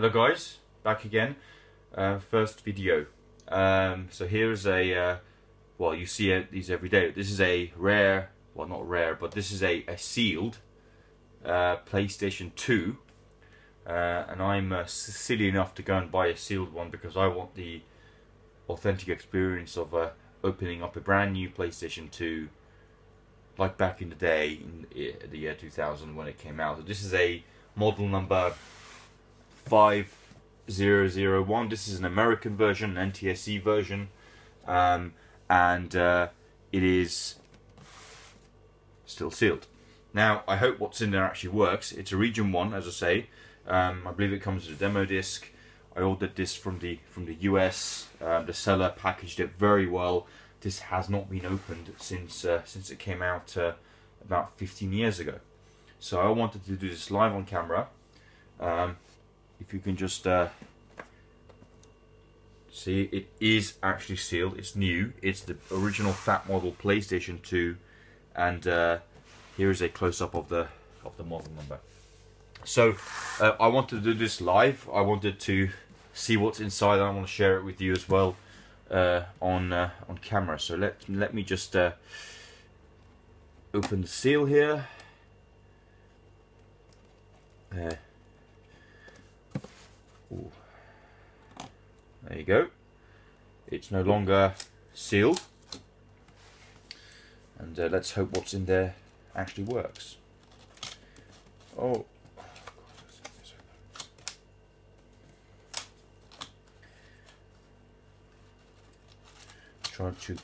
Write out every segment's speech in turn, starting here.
Hello guys, back again. Uh, first video. Um, so here's a, uh, well you see it, these every day. This is a rare, well not rare, but this is a, a sealed uh, PlayStation 2. Uh, and I'm uh, silly enough to go and buy a sealed one because I want the authentic experience of uh, opening up a brand new PlayStation 2 like back in the day in the year 2000 when it came out. So this is a model number 5001. This is an American version, an NTSC version, um, and uh, it is still sealed. Now, I hope what's in there actually works. It's a Region 1, as I say. Um, I believe it comes with a demo disc. I ordered this from the from the US. Uh, the seller packaged it very well. This has not been opened since uh, since it came out uh, about 15 years ago. So I wanted to do this live on camera. Um, if you can just uh, see it is actually sealed. It's new. It's the original fat model PlayStation 2 and uh, here is a close-up of the of the model number. So uh, I wanted to do this live. I wanted to see what's inside. I want to share it with you as well uh, on uh, on camera. So let let me just uh, open the seal here. Uh, Ooh. There you go. It's no longer sealed. And uh, let's hope what's in there actually works. Oh. Trying to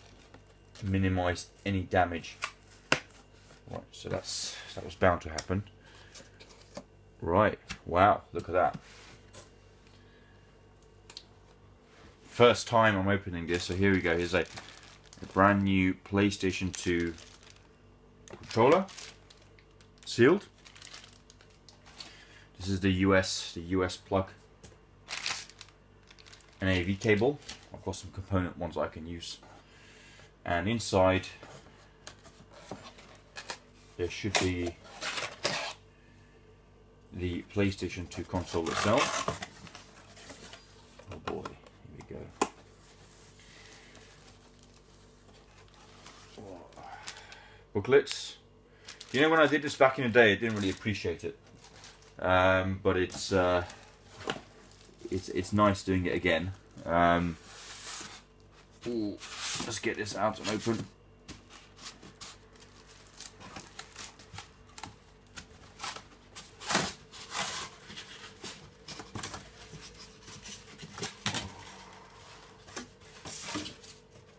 minimize any damage. Right, so that's that was bound to happen. Right, wow, look at that. First time I'm opening this, so here we go. Here's a, a brand new PlayStation 2 controller, sealed. This is the US, the US plug, an AV cable. I've got some component ones I can use. And inside, there should be the PlayStation 2 console itself. Booklets. You know, when I did this back in the day, I didn't really appreciate it. Um, but it's uh, it's it's nice doing it again. Um, ooh, let's get this out and open.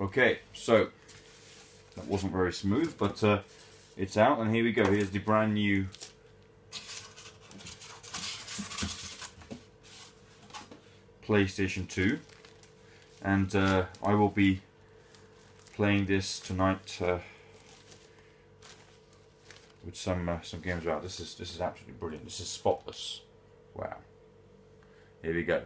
Okay, so that wasn't very smooth, but uh, it's out, and here we go. Here's the brand new PlayStation 2, and uh, I will be playing this tonight uh, with some uh, some games out. This is this is absolutely brilliant. This is spotless. Wow. Here we go.